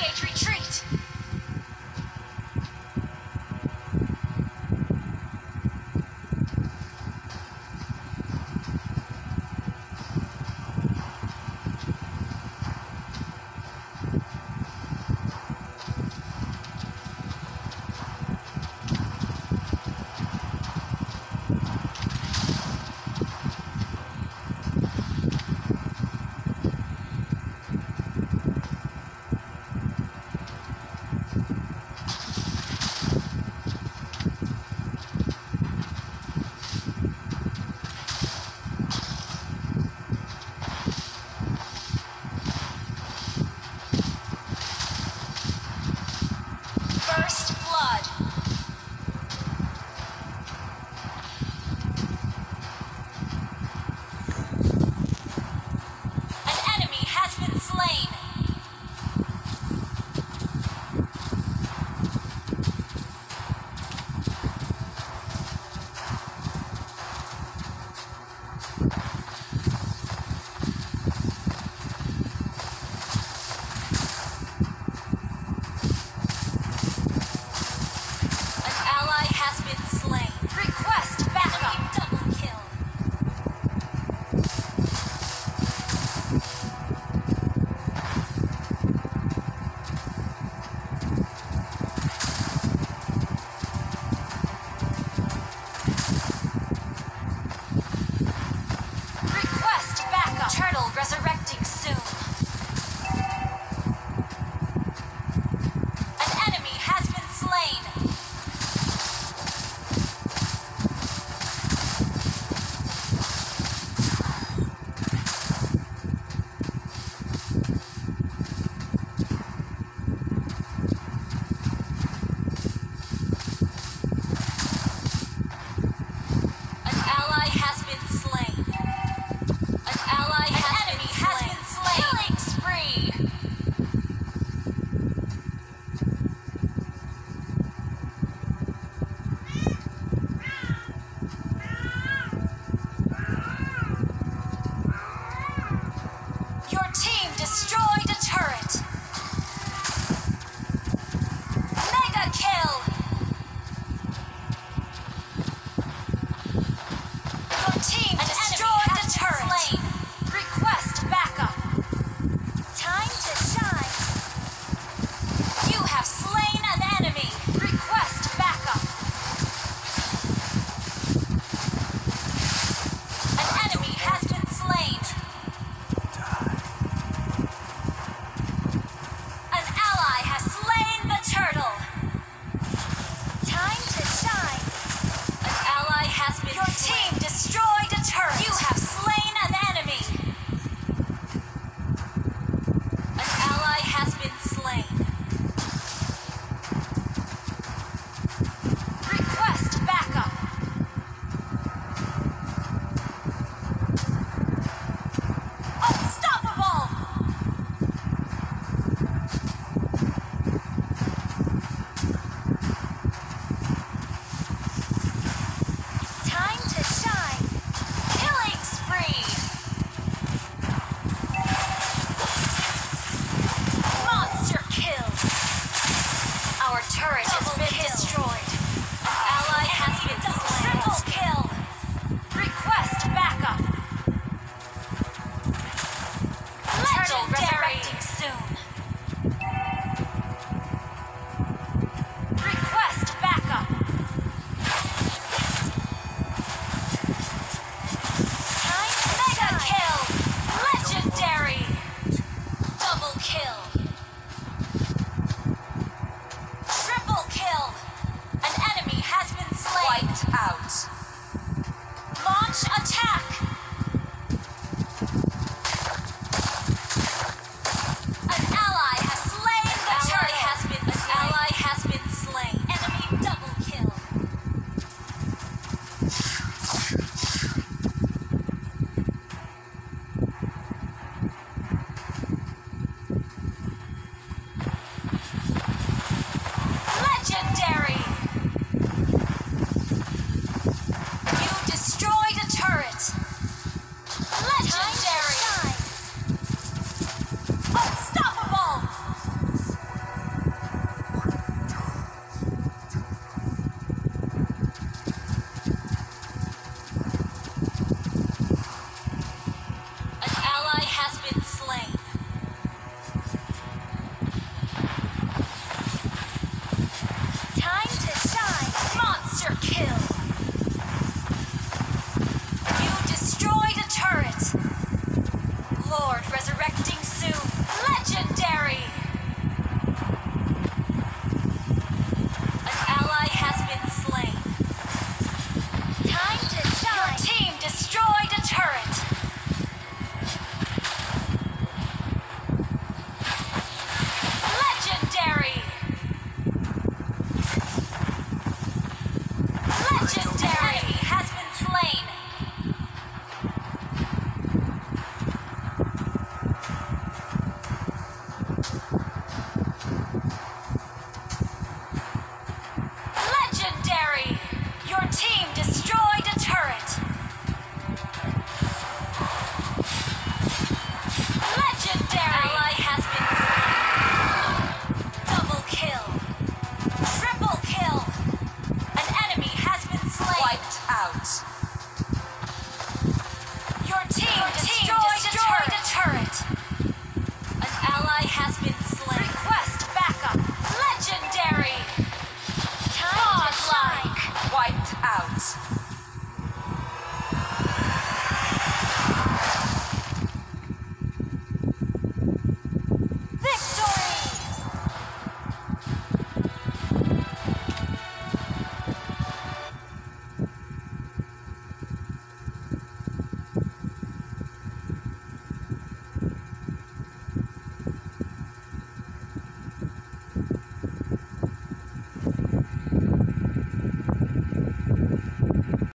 initiate retreat.